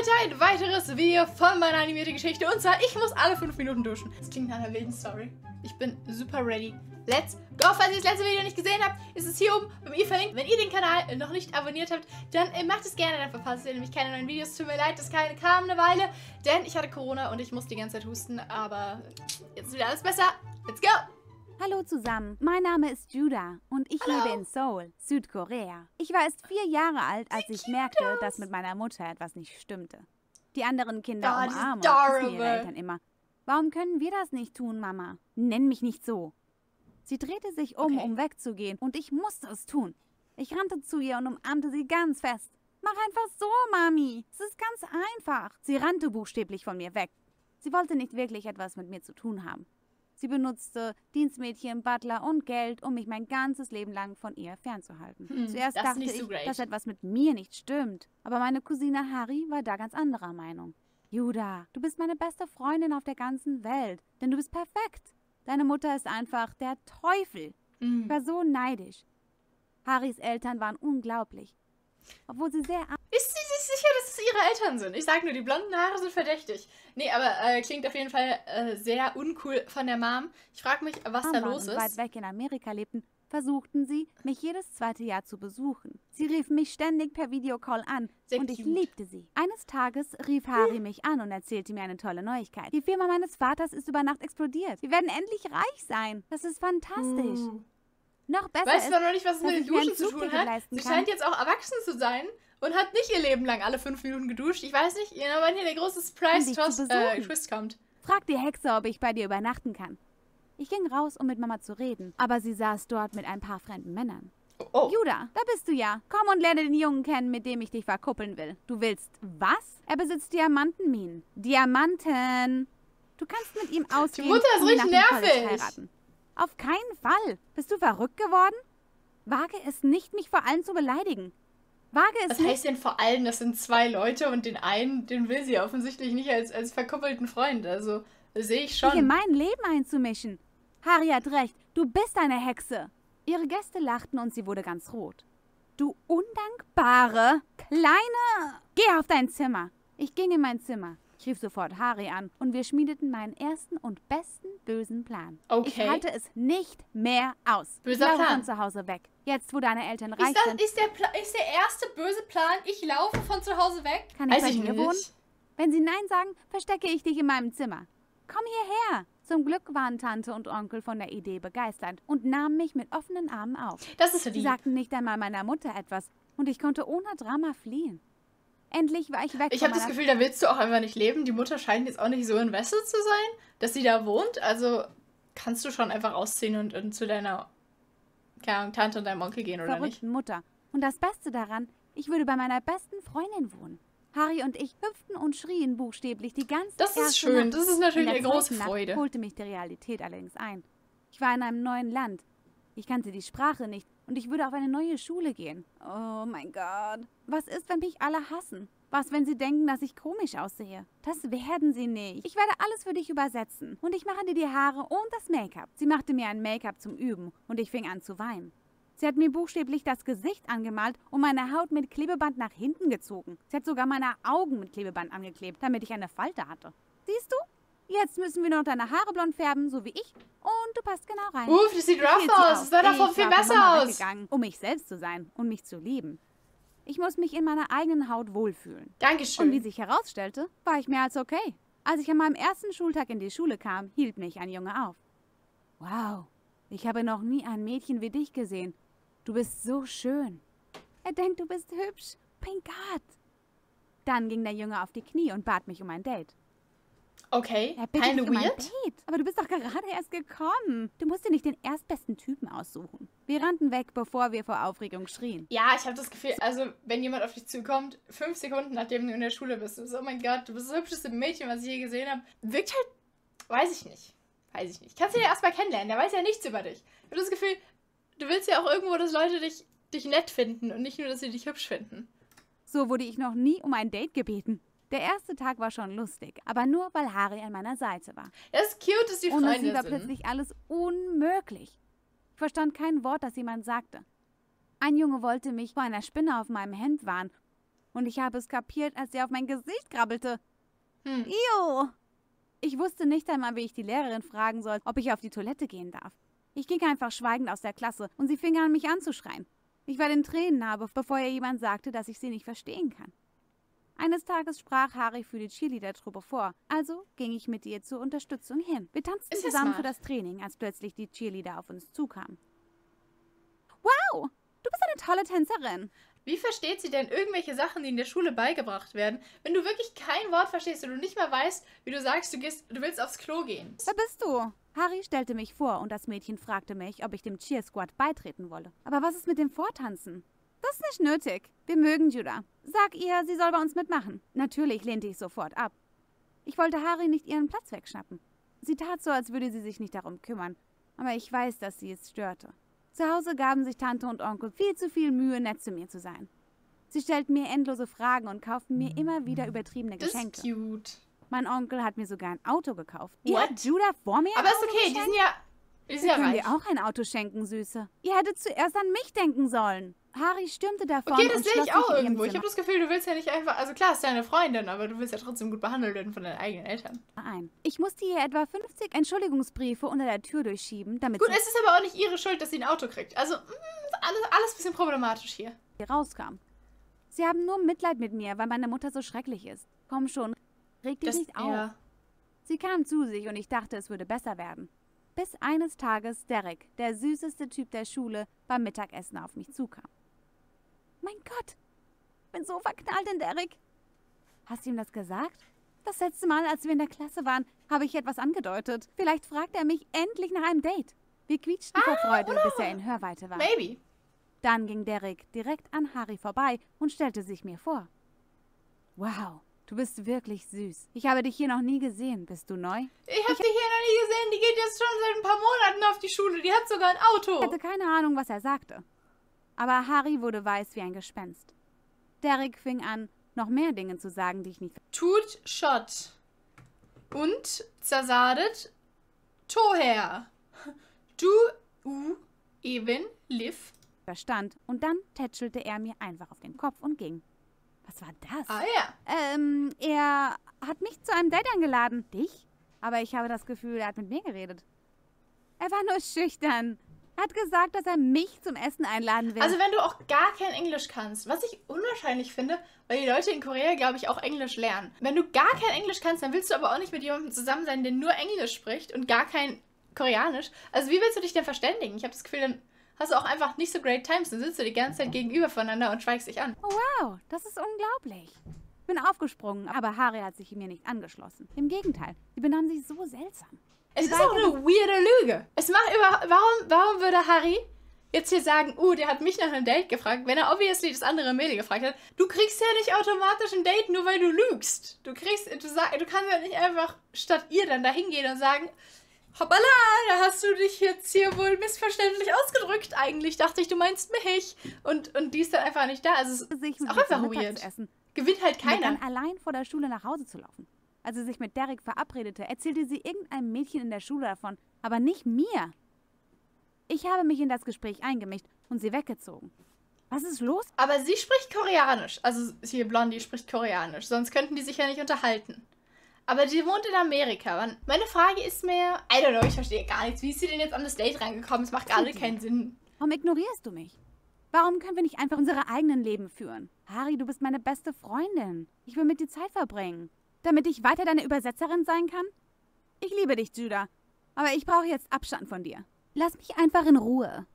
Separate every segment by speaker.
Speaker 1: heute ein weiteres Video von meiner animierten Geschichte. Und zwar, ich muss alle 5 Minuten duschen. Das klingt nach einer wilden Story. Ich bin super ready. Let's go! Falls ihr das letzte Video nicht gesehen habt, ist es hier oben beim i verlinkt. Wenn ihr den Kanal noch nicht abonniert habt, dann äh, macht es gerne. Dann verpasst ihr nämlich keine neuen Videos. Tut mir leid, keine kamen eine Weile. Denn ich hatte Corona und ich musste die ganze Zeit husten. Aber jetzt ist wieder alles besser. Let's go!
Speaker 2: Hallo zusammen, mein Name ist Judah und ich
Speaker 1: Hallo.
Speaker 2: lebe in Seoul, Südkorea. Ich war erst vier Jahre alt, als ich merkte, dass mit meiner Mutter etwas nicht stimmte. Die anderen Kinder
Speaker 1: ist
Speaker 2: umarmen und ihre. Eltern immer. Warum können wir das nicht tun, Mama? Nenn mich nicht so. Sie drehte sich um,
Speaker 1: Okay.
Speaker 2: um wegzugehen und ich musste es tun. Ich rannte zu ihr und umarmte sie ganz fest. Mach einfach so, Mami. Es ist ganz einfach. Sie rannte buchstäblich von mir weg. Sie wollte nicht wirklich etwas mit mir zu tun haben. Sie benutzte Dienstmädchen, Butler und Geld, um mich mein ganzes Leben lang von ihr fernzuhalten.
Speaker 1: Hm,
Speaker 2: Zuerst dachte
Speaker 1: so
Speaker 2: ich,
Speaker 1: great.
Speaker 2: dass etwas mit mir nicht stimmt. Aber meine Cousine Harry war da ganz anderer Meinung. Judah, du bist meine beste Freundin auf der ganzen Welt, denn du bist perfekt. Deine Mutter ist einfach der Teufel. Ich
Speaker 1: Mhm.
Speaker 2: war so neidisch. Harrys Eltern waren unglaublich. Obwohl sie sehr
Speaker 1: Ist sie sich sicher, dass es ihre Eltern sind? Ich sag nur, die blonden Haare sind verdächtig. Nee, aber äh, klingt auf jeden Fall äh, sehr uncool von der Mom. Ich frage mich, was
Speaker 2: arm
Speaker 1: da los
Speaker 2: und weit
Speaker 1: ist.
Speaker 2: weg in Amerika lebten, versuchten sie, mich jedes zweite Jahr zu besuchen. Sie riefen mich ständig per Videocall an
Speaker 1: Sehr
Speaker 2: und ich
Speaker 1: cute.
Speaker 2: liebte sie. Eines Tages rief Harry mich an und erzählte mir eine tolle Neuigkeit. Die Firma meines Vaters ist über Nacht explodiert. Wir werden endlich reich sein. Das ist fantastisch.
Speaker 1: Uh.
Speaker 2: Noch besser
Speaker 1: Weißt du
Speaker 2: ist,
Speaker 1: noch nicht, was es mit den Duschen zu tun hat? Sie scheint jetzt auch erwachsen zu sein und hat nicht ihr Leben lang alle fünf Minuten geduscht. Ich weiß nicht, genau, wann hier der große Surprise-Twist äh. Twist kommt.
Speaker 2: frag die Hexe, ob ich bei dir übernachten kann. Ich ging raus, um mit Mama zu reden, aber sie saß dort mit ein paar fremden Männern.
Speaker 1: Oh, oh.
Speaker 2: Judah, da bist du ja. Komm und lerne den Jungen kennen, mit dem ich dich verkuppeln will. Du willst was? Er besitzt Diamantenminen. Diamanten. Du kannst mit ihm ausgehen
Speaker 1: Mutter ist
Speaker 2: und
Speaker 1: richtig nervig.
Speaker 2: heiraten. Auf keinen Fall. Bist du verrückt geworden? Wage es nicht, mich vor allen zu beleidigen. Wage es
Speaker 1: Was
Speaker 2: nicht.
Speaker 1: heißt denn vor allem, das sind zwei Leute und den einen, den will sie offensichtlich nicht als, als verkuppelten Freund. Also, sehe ich
Speaker 2: sich in
Speaker 1: schon.
Speaker 2: mein Leben einzumischen. Harry hat recht, du bist eine Hexe. Ihre Gäste lachten und sie wurde ganz rot. Du undankbare, kleine... Geh auf dein Zimmer. Ich ging in mein Zimmer. Ich rief sofort Harry an und wir schmiedeten meinen ersten und besten bösen Plan.
Speaker 1: Okay.
Speaker 2: Ich halte es nicht mehr aus.
Speaker 1: Böser
Speaker 2: ich laufe
Speaker 1: Plan.
Speaker 2: von zu Hause weg. Jetzt, wo deine Eltern reich
Speaker 1: Ist, das,
Speaker 2: sind,
Speaker 1: ist, der Pla ist der erste böse Plan, ich laufe von zu Hause weg?
Speaker 2: Kann ich
Speaker 1: Weiß
Speaker 2: bei
Speaker 1: ich
Speaker 2: dir wohnen? Wenn sie Nein sagen, verstecke ich dich in meinem Zimmer. Komm hierher. Zum Glück waren Tante und Onkel von der Idee begeistert und nahmen mich mit offenen Armen auf.
Speaker 1: Das ist
Speaker 2: Sie
Speaker 1: lieb.
Speaker 2: sagten nicht einmal meiner Mutter etwas und ich konnte ohne Drama fliehen. Endlich war ich weg
Speaker 1: Ich habe das Gefühl, da willst du auch einfach nicht leben. Die Mutter scheint jetzt auch nicht so invested zu sein, dass sie da wohnt. Also kannst du schon einfach ausziehen und, und zu deiner Ahnung, Tante und deinem Onkel gehen, oder nicht?
Speaker 2: Mutter. Und das Beste daran, ich würde bei meiner besten Freundin wohnen. Harry und ich hüpften und schrien buchstäblich die ganze
Speaker 1: Das ist schön.
Speaker 2: Nacht.
Speaker 1: Das ist natürlich eine große
Speaker 2: zweiten Nacht
Speaker 1: Freude.
Speaker 2: holte mich die Realität allerdings ein. Ich war in einem neuen Land. Ich kannte die Sprache nicht und ich würde auf eine neue Schule gehen. Oh mein Gott. Was ist, wenn mich alle hassen? Was, wenn sie denken, dass ich komisch aussehe? Das werden sie nicht. Ich werde alles für dich übersetzen. Und ich mache dir die Haare und das Make-up. Sie machte mir ein Make-up zum Üben und ich fing an zu weinen. Sie hat mir buchstäblich das Gesicht angemalt und meine Haut mit Klebeband nach hinten gezogen. Sie hat sogar meine Augen mit Klebeband angeklebt, damit ich eine Falte hatte. Siehst du? Jetzt müssen wir nur noch deine Haare blond färben, so wie ich. Und du passt genau rein.
Speaker 1: Uff, das sieht rough aus. Das sah davon viel besser aus.
Speaker 2: um mich selbst zu sein und mich zu lieben. Ich muss mich in meiner eigenen Haut wohlfühlen. Und wie
Speaker 1: Dankeschön.
Speaker 2: sich herausstellte, war ich mehr als okay. Als ich an meinem ersten Schultag in die Schule kam, hielt mich ein Junge auf. Wow, ich habe noch nie ein Mädchen wie dich gesehen. Du bist so schön. Er denkt, du bist hübsch. Mein Gott. Dann ging der Junge auf die Knie und bat mich um ein Date.
Speaker 1: Okay,
Speaker 2: mich um ein
Speaker 1: weird.
Speaker 2: Date. Aber du bist doch gerade erst gekommen. Du musst dir nicht den erstbesten Typen aussuchen. Wir rannten weg, bevor wir vor Aufregung schrien.
Speaker 1: Ja, ich habe das Gefühl, also wenn jemand auf dich zukommt, fünf Sekunden nachdem du in der Schule bist, und so, oh mein Gott, du bist das hübscheste Mädchen, was ich je gesehen habe, wirkt halt, weiß ich nicht. Weiß ich nicht. Kannst du ja erstmal kennenlernen, der weiß ja nichts über dich. Ich habe das Gefühl, du willst ja auch irgendwo, dass Leute dich, dich nett finden und nicht nur, dass sie dich hübsch finden.
Speaker 2: So wurde ich noch nie um ein Date gebeten. Der erste Tag war schon lustig, aber nur weil Harry an meiner Seite war.
Speaker 1: Das ist cute, dass die
Speaker 2: Ohne
Speaker 1: Freunde
Speaker 2: sie war
Speaker 1: sind.
Speaker 2: plötzlich alles unmöglich. Ich verstand kein Wort, das jemand sagte. Ein Junge wollte mich vor einer Spinne auf meinem Hemd warnen Und ich habe es kapiert, als er auf mein Gesicht krabbelte.
Speaker 1: Hm.
Speaker 2: Io! Ich wusste nicht einmal, wie ich die Lehrerin fragen soll, ob ich auf die Toilette gehen darf. Ich ging einfach schweigend aus der Klasse und sie fing an, mich anzuschreien. Ich war den Tränen nahe, bevor ihr jemand sagte, dass ich sie nicht verstehen kann. Eines Tages sprach Harry für die Cheerleader-Truppe vor, also ging ich mit ihr zur Unterstützung hin. Wir tanzten
Speaker 1: Ist
Speaker 2: zusammen für das Training, als plötzlich die Cheerleader auf uns zukamen. Wow, du bist eine tolle Tänzerin.
Speaker 1: Wie versteht sie denn irgendwelche Sachen, die in der Schule beigebracht werden, wenn du wirklich kein Wort verstehst und du nicht mal weißt, wie du sagst, du gehst, du willst aufs Klo gehen?
Speaker 2: Wer bist du? Harry stellte mich vor und das Mädchen fragte mich, ob ich dem Cheer Squad beitreten wolle. Aber was ist mit dem Vortanzen? Das ist nicht nötig. Wir mögen Judah. Sag ihr, sie soll bei uns mitmachen. Natürlich lehnte ich sofort ab. Ich wollte Harry nicht ihren Platz wegschnappen. Sie tat so, als würde sie sich nicht darum kümmern. Aber ich weiß, dass sie es störte. Zu Hause gaben sich Tante und Onkel viel zu viel Mühe, nett zu mir zu sein. Sie stellten mir endlose Fragen und kauften mir immer wieder übertriebene
Speaker 1: Das ist
Speaker 2: Geschenke.
Speaker 1: cute.
Speaker 2: Mein Onkel hat mir sogar ein Auto gekauft. Ihr
Speaker 1: What?
Speaker 2: habt Judah vor mir
Speaker 1: Aber ist okay, die
Speaker 2: geschenkt?
Speaker 1: sind ja, die sind ja
Speaker 2: können
Speaker 1: reich.
Speaker 2: dir auch ein Auto schenken, Süße. Ihr hättet zuerst an mich denken sollen. Harry stürmte davon
Speaker 1: Okay, das sehe ich auch irgendwo. Ich habe das Gefühl, du willst ja nicht einfach. Also klar, ist deine Freundin, aber du willst ja trotzdem gut behandelt werden von deinen eigenen Eltern.
Speaker 2: ein. Ich musste ihr etwa 50 Entschuldigungsbriefe unter der Tür durchschieben, damit
Speaker 1: Gut,
Speaker 2: sie
Speaker 1: es ist aber auch nicht ihre Schuld, dass sie ein Auto kriegt. Also, mm, alles, alles ein bisschen problematisch hier.
Speaker 2: hier rauskam. Sie haben nur Mitleid mit mir, weil meine Mutter so schrecklich ist. Komm schon, reg dich
Speaker 1: Das,
Speaker 2: nicht auf.
Speaker 1: ja.
Speaker 2: Sie kam zu sich und ich dachte, es würde besser werden. Bis eines Tages Derek, der süßeste Typ der Schule, beim Mittagessen auf mich zukam. Mein Gott, ich bin so verknallt in Derek. Hast du ihm das gesagt? Das letzte Mal, als wir in der Klasse waren, habe ich etwas angedeutet. Vielleicht fragt er mich endlich nach einem Date. Wir quietschten vor Freude, bis er in Hörweite war.
Speaker 1: Maybe.
Speaker 2: Dann ging Derek direkt an Harry vorbei und stellte sich mir vor. Wow, du bist wirklich süß. Ich habe dich hier noch nie gesehen. Bist du neu?
Speaker 1: Ich habe die hier noch nie gesehen. Die geht jetzt schon seit ein paar Monaten auf die Schule. Die hat sogar ein
Speaker 2: Ich
Speaker 1: Auto.
Speaker 2: hatte keine Ahnung, was er sagte. Aber Harry wurde weiß wie ein Gespenst. Derek fing an, noch mehr Dinge zu sagen, die ich nicht
Speaker 1: Tut Shot. Und zersadet Toher. Du, u, even, liv.
Speaker 2: verstand. Und dann tätschelte er mir einfach auf den Kopf und ging. Was war das?
Speaker 1: Ah ja.
Speaker 2: Ähm, er hat mich zu einem Date eingeladen. Dich? Aber ich habe das Gefühl, er hat mit mir geredet. Er war nur schüchtern. Er hat gesagt, dass er mich zum Essen einladen will.
Speaker 1: Also wenn du auch gar kein Englisch kannst, was ich unwahrscheinlich finde, weil die Leute in Korea, glaube ich, auch Englisch lernen. Wenn du gar kein Englisch kannst, dann willst du aber auch nicht mit jemandem zusammen sein, der nur Englisch spricht und gar kein Koreanisch. Also wie willst du dich denn verständigen? Ich habe das Gefühl, dann hast du auch einfach nicht so great times. Dann sitzt du die ganze Zeit gegenüber voneinander und schweigst dich an.
Speaker 2: Oh, wow, das ist unglaublich. Ich bin aufgesprungen, aber Harry hat sich mir nicht angeschlossen. Im Gegenteil, sie benahm sich so seltsam.
Speaker 1: Es
Speaker 2: Die
Speaker 1: ist auch eine weirde Lüge. Es macht über. Warum, warum würde Harry jetzt hier sagen, uh, der hat mich nach einem Date gefragt, wenn er obviously das andere Mädel gefragt hat? Du kriegst ja nicht automatisch ein Date, nur weil du lügst. Du kriegst, du, sag, du kannst ja nicht einfach statt ihr dann da hingehen und sagen, hoppala, da hast du dich jetzt hier wohl missverständlich ausgedrückt. Eigentlich dachte ich, du meinst mich. Und, und die ist dann einfach nicht da. Also es ist auch einfach weird. Gewinnt halt
Speaker 2: Keiner.
Speaker 1: keiner.
Speaker 2: dann allein vor der Schule nach Hause zu laufen. Als sie sich mit Derek verabredete, erzählte sie irgendeinem Mädchen in der Schule davon, aber nicht mir. Ich habe mich in das Gespräch eingemischt und sie weggezogen. Was ist los?
Speaker 1: Aber sie spricht Koreanisch. Also hier Blondie spricht Koreanisch. Sonst könnten die sich ja nicht unterhalten. Aber die wohnt in Amerika. Meine Frage ist mehr, I don't know, ich verstehe gar nichts. Wie ist sie denn jetzt an das Date reingekommen? Es macht gar nicht keinen Sinn.
Speaker 2: Warum ignorierst du mich? Warum können wir nicht einfach unsere eigenen Leben führen? Harry, du bist meine beste Freundin. Ich will mit dir Zeit verbringen. Damit ich weiter deine Übersetzerin sein kann? Ich liebe dich, Judah. Aber ich brauche jetzt Abstand von dir. Lass mich einfach in Ruhe.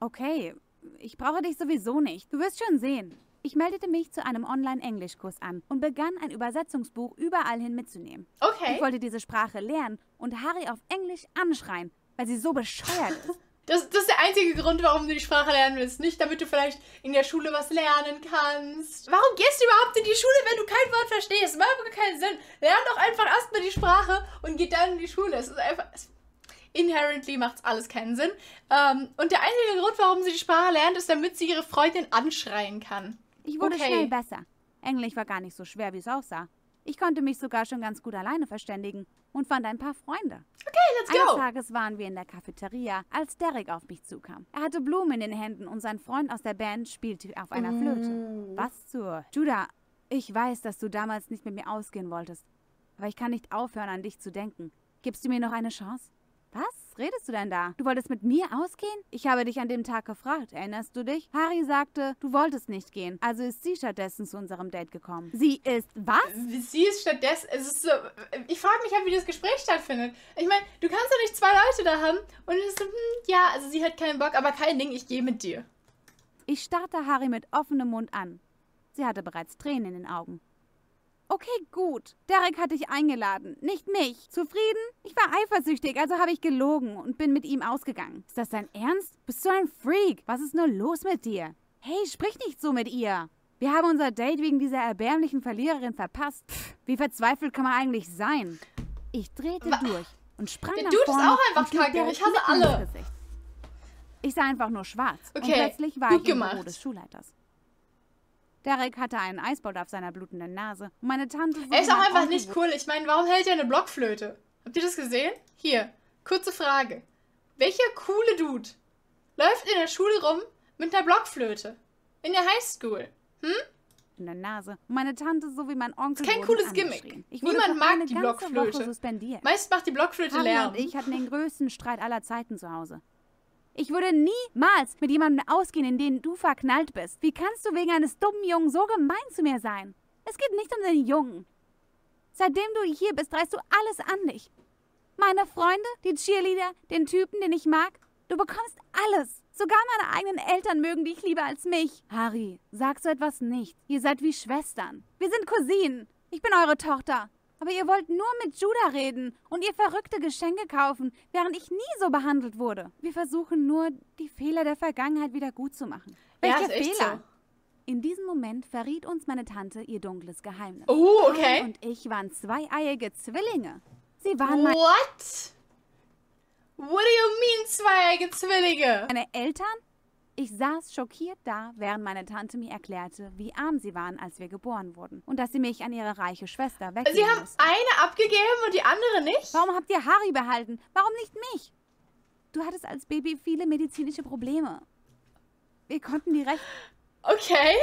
Speaker 2: Okay, ich brauche dich sowieso nicht. Du wirst schon sehen. Ich meldete mich zu einem Online-Englischkurs an und begann ein Übersetzungsbuch überall hin mitzunehmen.
Speaker 1: Okay.
Speaker 2: Ich wollte diese Sprache lernen und Harry auf Englisch anschreien, weil sie so bescheuert ist.
Speaker 1: Das, das ist der einzige Grund, warum du die Sprache lernen willst. Nicht, damit du vielleicht in der Schule was lernen kannst. Warum gehst du überhaupt in die Schule, wenn du kein Wort verstehst? Macht überhaupt keinen Sinn. Lern doch einfach erstmal die Sprache und geh dann in die Schule. Es ist einfach. Es, inherently macht alles keinen Sinn. Ähm, und der einzige Grund, warum sie die Sprache lernt, ist, damit sie ihre Freundin anschreien kann.
Speaker 2: Ich wurde
Speaker 1: Okay.
Speaker 2: schnell besser. Englisch war gar nicht so schwer, wie es aussah. Ich konnte mich sogar schon ganz gut alleine verständigen und fand ein paar Freunde.
Speaker 1: Okay, let's
Speaker 2: Eines
Speaker 1: go.
Speaker 2: Tages waren wir in der Cafeteria, als Derek auf mich zukam. Er hatte Blumen in den Händen und sein Freund aus der Band spielte auf einer Flöte. Was zur... Judah, ich weiß, dass du damals nicht mit mir ausgehen wolltest. Aber ich kann nicht aufhören, an dich zu denken. Gibst du mir noch eine Chance? Was redest du denn da? Du wolltest mit mir ausgehen? Ich habe dich an dem Tag gefragt, erinnerst du dich? Harry sagte, du wolltest nicht gehen. Also ist sie stattdessen zu unserem Date gekommen. Sie ist was?
Speaker 1: Sie ist stattdessen, es ist so, ich frage mich halt, wie das Gespräch stattfindet. Ich meine, du kannst doch nicht zwei Leute da haben und es ist so, hm, ja, also sie hat keinen Bock, aber kein Ding, ich gehe mit dir.
Speaker 2: Ich starrte Harry mit offenem Mund an. Sie hatte bereits Tränen in den Augen. Okay, gut. Derek hat dich eingeladen, nicht mich. Zufrieden? Ich war eifersüchtig, also habe ich gelogen und bin mit ihm ausgegangen. Ist das dein Ernst? Bist du ein Freak? Was ist nur los mit dir? Hey, sprich nicht so mit ihr. Wir haben unser Date wegen dieser erbärmlichen Verliererin verpasst. Pff, wie verzweifelt kann man eigentlich sein? Ich drehte
Speaker 1: Wa-
Speaker 2: durch und sprang
Speaker 1: Der
Speaker 2: nach
Speaker 1: Dude ist
Speaker 2: vorne
Speaker 1: auch einfach
Speaker 2: und schlug
Speaker 1: kacke. Ich hasse alle.
Speaker 2: Ich sah einfach nur schwarz. Und
Speaker 1: Okay,
Speaker 2: plötzlich war
Speaker 1: gut
Speaker 2: ich im
Speaker 1: gemacht.
Speaker 2: Büro des Schulleiters. Derek hatte einen Eisball auf seiner blutenden Nase. Und meine Tante...
Speaker 1: Er ist auch einfach
Speaker 2: Onkel
Speaker 1: nicht cool. Ich meine, warum hält er eine Blockflöte? Habt ihr das gesehen? Hier, kurze Frage. Welcher coole Dude läuft in der Schule rum mit einer Blockflöte? In der Highschool?
Speaker 2: in der Nase. Und meine Tante sowie mein Onkel
Speaker 1: Kein cooles Gimmick.
Speaker 2: Ich
Speaker 1: Niemand mag die Blockflöte. Meist macht die Blockflöte Lärm.
Speaker 2: und ich hatten den größten Streit aller Zeiten zu Hause. Ich würde niemals mit jemandem ausgehen, in den du verknallt bist. Wie kannst du wegen eines dummen Jungen so gemein zu mir sein? Es geht nicht um den Jungen. Seitdem du hier bist, reißt du alles an dich. Meine Freunde, die Cheerleader, den Typen, den ich mag. Du bekommst alles. Sogar meine eigenen Eltern mögen dich lieber als mich. Harry, sag so etwas nicht. Ihr seid wie Schwestern. Wir sind Cousinen. Ich bin eure Tochter. Aber ihr wollt nur mit Judah reden und ihr verrückte Geschenke kaufen, während ich nie so behandelt wurde. Wir versuchen nur, die Fehler der Vergangenheit wieder gut zu machen.
Speaker 1: Ja,
Speaker 2: Welche
Speaker 1: ist echt
Speaker 2: Fehler?
Speaker 1: so.
Speaker 2: In diesem Moment verriet uns meine Tante ihr dunkles Geheimnis.
Speaker 1: Oh, okay.
Speaker 2: und ich waren zweieiige Zwillinge. Sie waren mein
Speaker 1: What? What do you mean, zweieige Zwillinge?
Speaker 2: Meine Eltern? Ich saß schockiert da, während meine Tante mir erklärte, wie arm sie waren, als wir geboren wurden. Und dass sie mich an ihre reiche Schwester
Speaker 1: Sie
Speaker 2: weggeben
Speaker 1: haben
Speaker 2: mussten.
Speaker 1: eine abgegeben und die andere nicht?
Speaker 2: Warum habt ihr Harry behalten? Warum nicht mich? Du hattest als Baby viele medizinische Probleme. Wir konnten die
Speaker 1: Okay.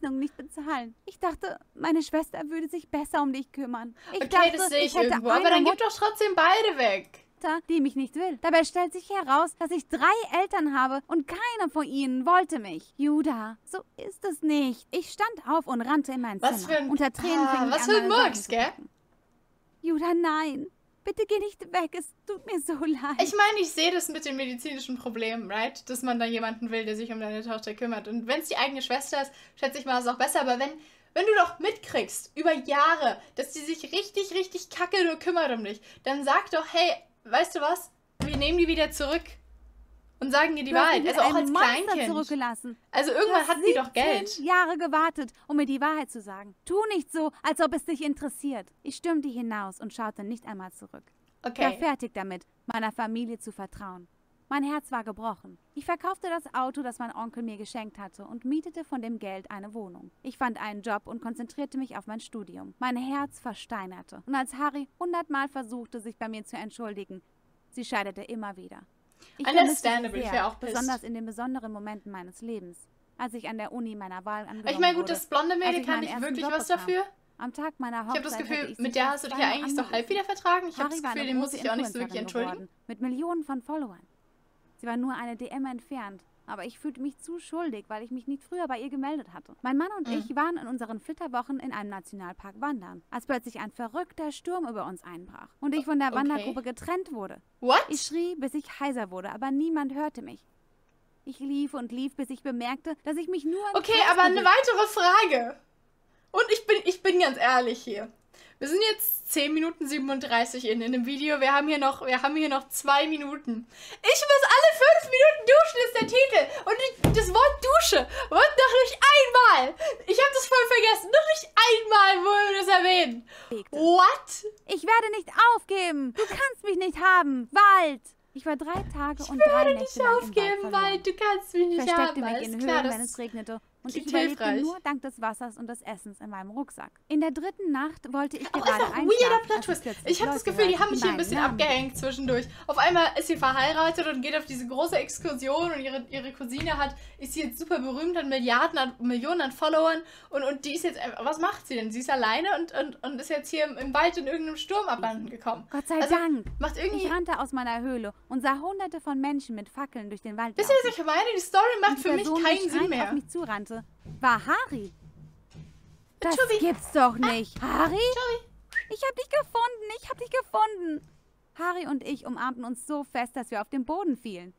Speaker 2: Rechnung nicht bezahlen. Ich dachte, meine Schwester würde sich besser um dich kümmern. Ich
Speaker 1: Okay,
Speaker 2: dachte,
Speaker 1: das sehe ich,
Speaker 2: hätte
Speaker 1: irgendwo. Aber dann
Speaker 2: Mutter,
Speaker 1: gib doch trotzdem beide weg.
Speaker 2: Die mich nicht will. Dabei stellt sich heraus, dass ich drei Eltern habe und keiner von ihnen wollte mich. Judah, so ist es nicht. Ich stand auf und rannte in mein
Speaker 1: Was
Speaker 2: Zimmer.
Speaker 1: für ein-
Speaker 2: Unter Tränen
Speaker 1: Ah,
Speaker 2: fing
Speaker 1: was für ein Murks, gell?
Speaker 2: Judah, nein. Bitte geh nicht weg. Es tut mir so leid.
Speaker 1: Ich meine, ich sehe das mit den medizinischen Problemen, right? Dass man da jemanden will, der sich um deine Tochter kümmert. Und wenn es die eigene Schwester ist, schätze ich mal, ist es auch besser. Aber wenn, wenn du doch mitkriegst, über Jahre, dass die sich richtig, richtig kacke nur kümmert um dich, dann sag doch, hey, weißt du was? Wir nehmen die wieder zurück. Und sagen dir die
Speaker 2: Du
Speaker 1: Wahrheit. Also auch als
Speaker 2: Monster
Speaker 1: Kleinkind.
Speaker 2: zurückgelassen.
Speaker 1: Also irgendwann hat sie doch
Speaker 2: 17
Speaker 1: Geld.
Speaker 2: Jahre gewartet, um mir die Wahrheit zu sagen. Tu nicht so, als ob es dich interessiert. Ich stürmte hinaus und schaute nicht einmal zurück. Ich war
Speaker 1: Okay.
Speaker 2: fertig damit, meiner Familie zu vertrauen. Mein Herz war gebrochen. Ich verkaufte das Auto, das mein Onkel mir geschenkt hatte, und mietete von dem Geld eine Wohnung. Ich fand einen Job und konzentrierte mich auf mein Studium. Mein Herz versteinerte. Und als Harry hundertmal versuchte, sich bei mir zu entschuldigen, sie scheiterte immer wieder. Ich
Speaker 1: Understandable, ich
Speaker 2: sehr,
Speaker 1: wär auch pissed.
Speaker 2: besonders in den besonderen Momenten meines Lebens, als ich an der Uni meiner Wahl angenommen
Speaker 1: Ich meine, gut, das blonde Mädel
Speaker 2: ich
Speaker 1: kann nicht wirklich
Speaker 2: Job
Speaker 1: was
Speaker 2: bekam.
Speaker 1: dafür.
Speaker 2: Am Tag meiner
Speaker 1: Ich
Speaker 2: Hochzeit
Speaker 1: habe das Gefühl,
Speaker 2: ich
Speaker 1: mit der hast du dich ja eigentlich so halb wieder vertragen. Ich habe das Gefühl, den muss ich auch nicht so wirklich entschuldigen.
Speaker 2: geworden, mit Millionen von Followern. Sie war nur eine DM entfernt, aber ich fühlte mich zu schuldig, weil ich mich nicht früher bei ihr gemeldet hatte. Mein Mann und
Speaker 1: Mhm.
Speaker 2: ich waren in unseren Flitterwochen in einem Nationalpark wandern, als plötzlich ein verrückter Sturm über uns einbrach und ich von der
Speaker 1: Okay.
Speaker 2: Wandergruppe getrennt wurde.
Speaker 1: What?
Speaker 2: Ich schrie, bis ich heiser wurde, aber niemand hörte mich. Ich lief und lief, bis ich bemerkte, dass ich mich nur
Speaker 1: Okay,
Speaker 2: Kreis
Speaker 1: aber eine weitere Frage. Und ich bin, ich bin ganz ehrlich hier. Wir sind jetzt 10 Minuten 37 in, in dem Video. Wir haben hier noch, wir haben hier noch zwei Minuten. Ich muss alle fünf Minuten duschen, ist der Titel. Und ich, das Wort Dusche wird noch nicht einmal. Ich habe das voll vergessen. Noch nicht einmal wollen wir das erwähnen. What?
Speaker 2: Ich werde nicht aufgeben. Du kannst mich nicht haben. Wald. Ich war drei Tage und drei
Speaker 1: werde
Speaker 2: Nächte
Speaker 1: nicht
Speaker 2: lang im Wald
Speaker 1: aufgeben, weil du kannst mich
Speaker 2: Ich
Speaker 1: nicht
Speaker 2: versteckte
Speaker 1: haben.
Speaker 2: mich in Höhlen, wenn es regnete Und
Speaker 1: Klingt
Speaker 2: ich überlebte
Speaker 1: hilfreich.
Speaker 2: nur dank des Wassers und des Essens in meinem Rucksack. In der dritten Nacht wollte ich
Speaker 1: Auch
Speaker 2: gerade
Speaker 1: einfach
Speaker 2: einschlafen.
Speaker 1: weirder Plot-Twist.
Speaker 2: plötzlich
Speaker 1: Ich habe das Gefühl, die haben mich hier ein bisschen
Speaker 2: Namen.
Speaker 1: abgehängt zwischendurch. Auf einmal ist sie verheiratet und geht auf diese große Exkursion und ihre, ihre Cousine hat, ist sie jetzt super berühmt, hat Milliarden an, Millionen an Followern und, und die ist jetzt, einfach- was macht sie denn? Sie ist alleine und, und, und ist jetzt hier im, im Wald in irgendeinem Sturm abhanden gekommen.
Speaker 2: Gott sei
Speaker 1: Also,
Speaker 2: Dank.
Speaker 1: Macht irgendwie...
Speaker 2: Ich rannte aus meiner Höhle und sah hunderte von Menschen mit Fackeln durch den Wald
Speaker 1: Wisst ihr, was ich meine? Die Story macht
Speaker 2: die
Speaker 1: für mich keinen
Speaker 2: die
Speaker 1: Sinn mehr.
Speaker 2: auf mich zurannte, war Harry. Das
Speaker 1: Tobi.
Speaker 2: gibt's doch nicht. Harry?
Speaker 1: Tobi.
Speaker 2: Ich hab dich gefunden, ich hab dich gefunden. Harry und ich umarmten uns so fest, dass wir auf den Boden fielen.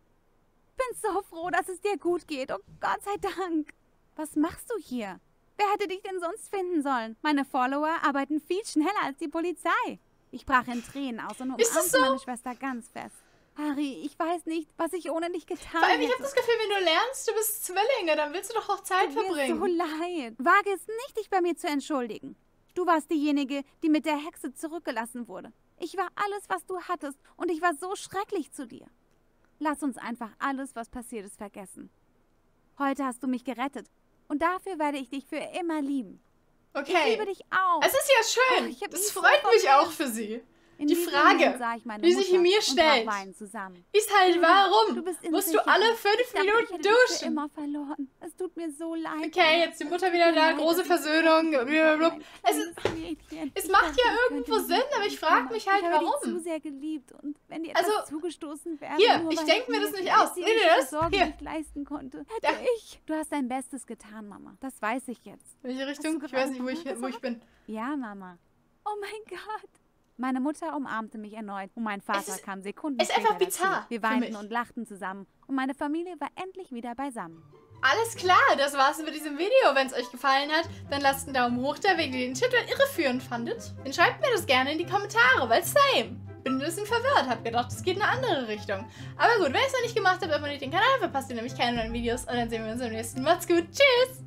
Speaker 2: Bin so froh, dass es dir gut geht. Oh Gott sei Dank. Was machst du hier? Wer hätte dich denn sonst finden sollen? Meine Follower arbeiten viel schneller als die Polizei. Ich brach in Tränen aus und umarmte
Speaker 1: so?
Speaker 2: meine Schwester ganz fest. Harry, ich weiß nicht, was ich ohne dich getan
Speaker 1: Vor allem, ich habe das Gefühl, wenn du lernst, du bist Zwillinge, dann willst du doch auch Zeit
Speaker 2: Tut mir
Speaker 1: verbringen.
Speaker 2: so leid. Wage es nicht, dich bei mir zu entschuldigen. Du warst diejenige, die mit der Hexe zurückgelassen wurde. Ich war alles, was du hattest, und ich war so schrecklich zu dir. Lass uns einfach alles, was passiert ist, vergessen. Heute hast du mich gerettet, und dafür werde ich dich für immer lieben. Ich
Speaker 1: Okay.
Speaker 2: liebe dich auch.
Speaker 1: Es ist ja schön.
Speaker 2: Ich hab
Speaker 1: das freut mich auch für sie.
Speaker 2: In
Speaker 1: die Frage, die sich
Speaker 2: Mutter
Speaker 1: mir stellt. Ist halt, warum?
Speaker 2: Du bist in
Speaker 1: Musst du alle fünf Minuten duschen?
Speaker 2: immer verloren. Es tut mir so leid.
Speaker 1: Okay, jetzt die Mutter wieder da, große Versöhnung. Es, ist, es macht ja irgendwo Sinn, aber ich
Speaker 2: lieben.
Speaker 1: frag mich halt, warum. Also, hier, ich
Speaker 2: weil
Speaker 1: denk mir das nicht aus. Nee, das- hier.
Speaker 2: nicht leisten konnte, hätte
Speaker 1: Ja.
Speaker 2: ich. Du hast dein Bestes getan, Mama. Das weiß ich jetzt.
Speaker 1: welche Richtung? Ich weiß nicht, wo
Speaker 2: gerade
Speaker 1: ich, wo ich bin.
Speaker 2: Ja, Mama. Oh mein Gott. Meine Mutter umarmte mich erneut und mein Vater
Speaker 1: ist-
Speaker 2: kam Sekunden
Speaker 1: es ist
Speaker 2: später
Speaker 1: einfach bizarr.
Speaker 2: Wir weinten und lachten zusammen und meine Familie war endlich wieder beisammen.
Speaker 1: Alles klar, das war's mit diesem Video. Wenn es euch gefallen hat, dann lasst einen Daumen hoch da, wenn ihr den Titel irreführend fandet. Dann schreibt mir das gerne in die Kommentare, weil same. Bin ein bisschen verwirrt, hab gedacht, es geht in eine andere Richtung. Aber gut, wenn ihr es noch nicht gemacht habt, abonniert den Kanal, verpasst ihr nämlich keine neuen Videos und dann sehen wir uns im nächsten. Macht's gut, tschüss!